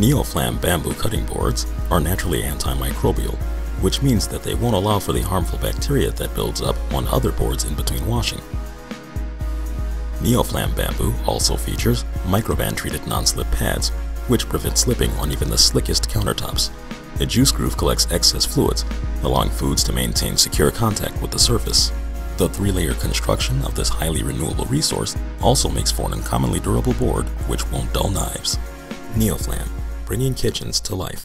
Neoflam bamboo cutting boards are naturally antimicrobial, which means that they won't allow for the harmful bacteria that builds up on other boards in between washing. Neoflam bamboo also features microban treated non-slip pads, which prevent slipping on even the slickest countertops. A juice groove collects excess fluids, allowing foods to maintain secure contact with the surface. The three-layer construction of this highly renewable resource also makes for an uncommonly durable board which won't dull knives. Neoflam, bringing kitchens to life.